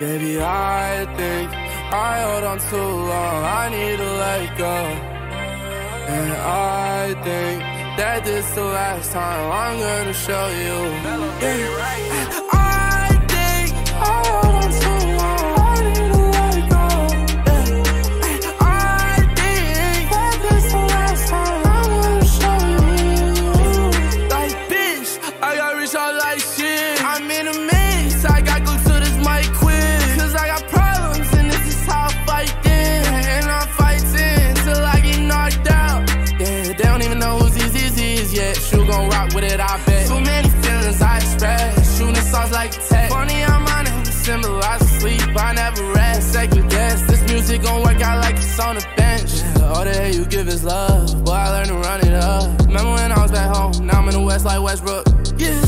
Baby, I think I held on too long. I need to let go. And I think that this the last time I'm gonna show you. Yeah. Rock with it, I bet. Too many feelings I express. Shooting stars like tech. Funny how mine have symbolize sleep. I never rest. Second guess. This music gon' work out like it's on the bench. Yeah, all the hate you give is love. Boy, I learned to run it up. Remember when I was back home? Now I'm in the west like Westbrook. Yeah,